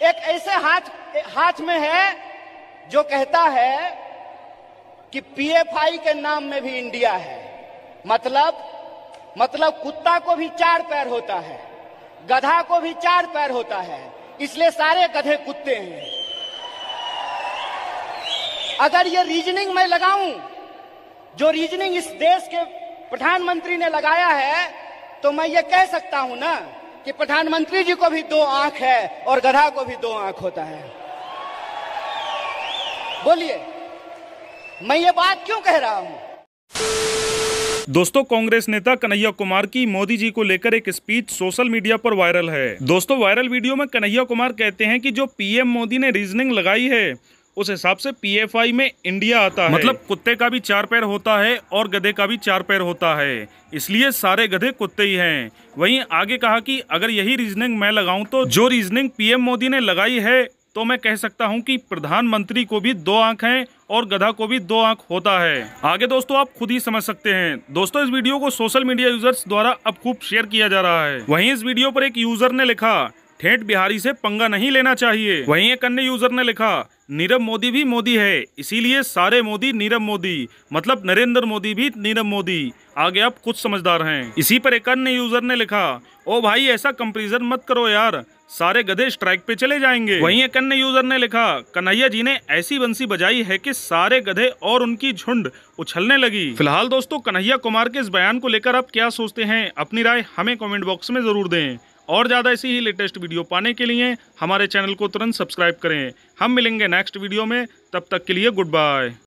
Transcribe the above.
एक ऐसे हाथ हाथ में है जो कहता है कि पीएफआई के नाम में भी इंडिया है। मतलब मतलब कुत्ता को भी चार पैर होता है, गधा को भी चार पैर होता है, इसलिए सारे गधे कुत्ते हैं। अगर ये रीजनिंग मैं लगाऊँ, जो रीजनिंग इस देश के प्रधानमंत्री ने लगाया है तो मैं ये कह सकता हूँ ना कि प्रधानमंत्री जी को भी दो आँख है और गधा को भी दो आँख होता है। बोलिए, मैं ये बात क्यों कह रहा हूँ? दोस्तों, कांग्रेस नेता कन्हैया कुमार की मोदी जी को लेकर एक स्पीच सोशल मीडिया पर वायरल है। दोस्तों, वायरल वीडियो में कन्हैया कुमार कहते हैं कि जो पीएम मोदी ने रीजनिंग लगाई है उस हिसाब से पीएफआई में इंडिया आता है। मतलब कुत्ते का भी चार पैर होता है और गधे का भी चार पैर होता है। इसलिए सारे गधे कुत्ते ही हैं। वहीं आगे कहा कि अगर यही रीजनिंग मैं लगाऊँ तो जो रीजनिंग पीएम मोदी ने लगाई है तो मैं कह सकता हूँ कि प्रधानमंत्री को भी दो आँख हैं और गधा को भी दो आँख होता है। आगे दोस्तों आप खुद ही समझ सकते हैं। दोस्तों, इस वीडियो को सोशल मीडिया यूज़र्स द्वारा अब खूब शेयर किया जा रहा है। वहीं इस वीडियो पर एक यूज़र ने लिखा, ठेठ बिहारी से पंगा नहीं लेना चाहिए। वहीं एक अन्य यूज़र ने लिखा नीरव मोदी भी मोदी है, इसीलिए सारे मोदी नीरव मोदी मतलब नरेंद्र मोदी भी नीरव मोदी। आगे आप कुछ समझदार हैं। इसी पर एक अन्य यूज़र ने लिखा, ओ भाई, ऐसा कंपेरिजन मत करो यार, सारे गधे स्ट्राइक पे चले जाएँगे। वहीं एक अन्य यूज़र ने लिखा, कन्हैया जी ने ऐसी बंसी बजाई है कि सारे गधे और उनकी झुंड उछलने लगी। फ़िलहाल दोस्तों, कन्हैया कुमार के इस बयान को लेकर आप क्या सोचते हैं, अपनी राय हमें कमेंट बॉक्स में ज़रूर दें। और ज़्यादा ऐसी ही लेटेस्ट वीडियो पाने के लिए हमारे चैनल को तुरंत सब्सक्राइब करें। हम मिलेंगे नेक्स्ट वीडियो में। तब तक के लिए गुड बाय।